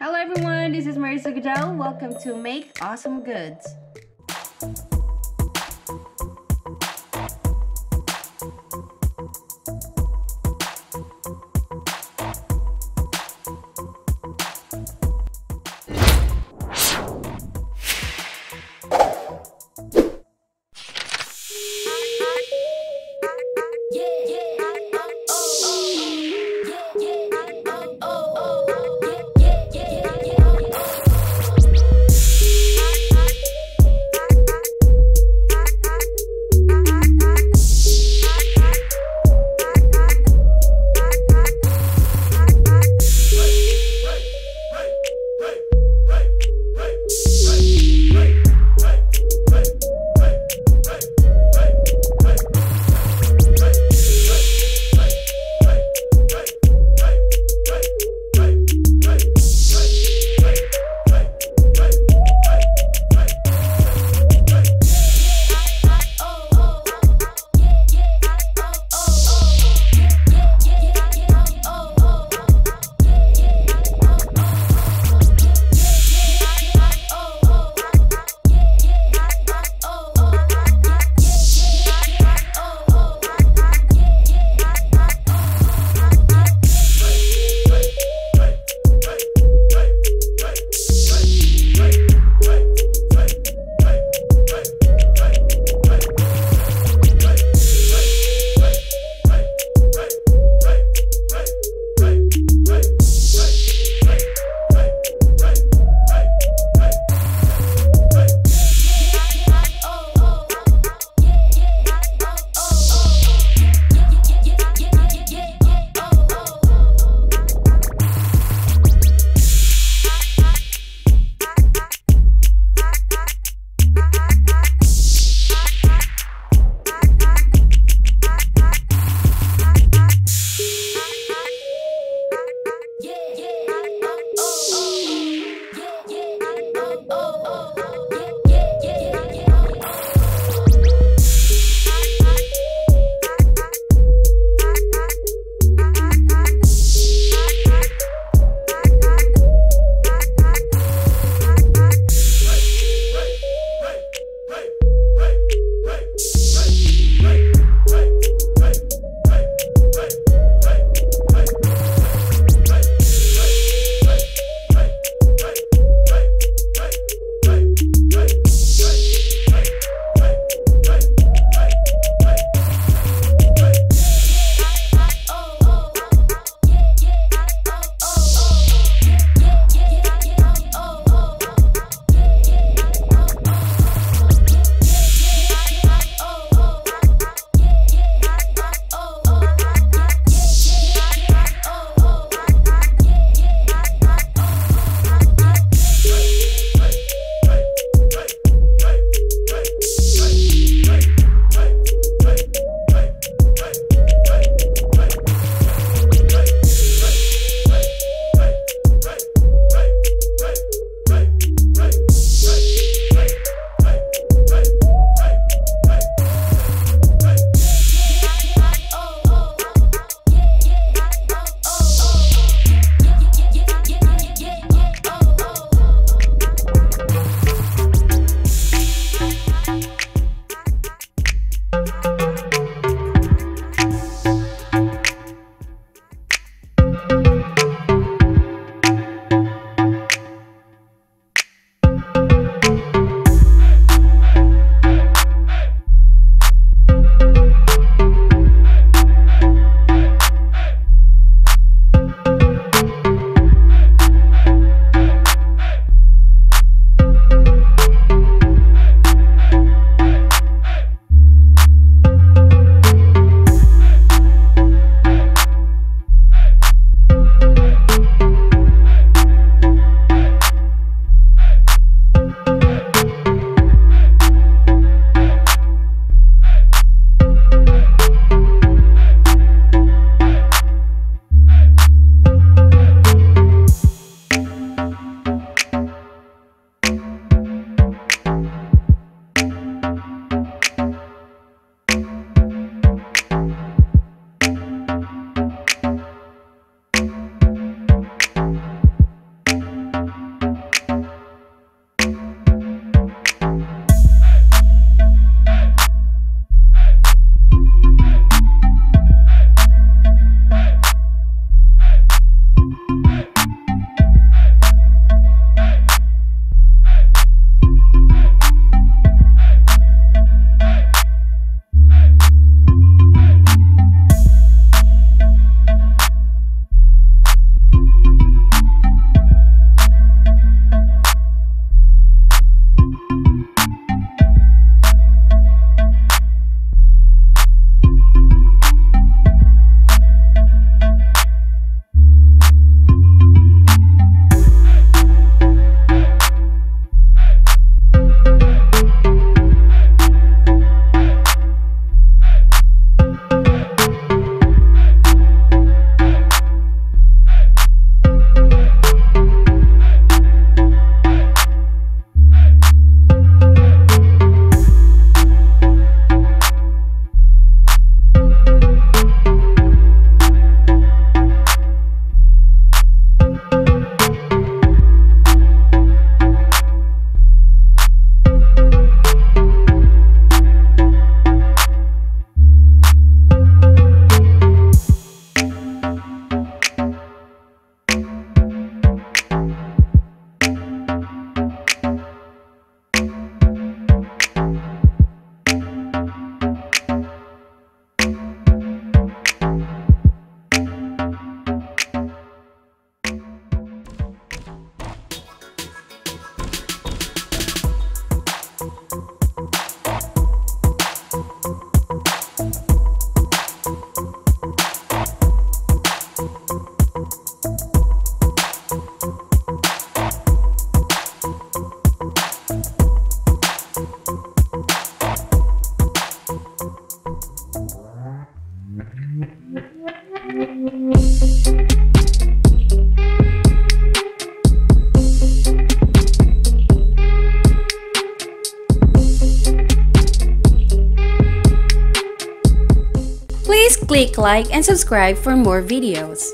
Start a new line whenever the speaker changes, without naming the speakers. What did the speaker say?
Hello everyone, this is Marisa Goodell. Welcome to Make Awesome Goods.
Please click like and subscribe for more videos.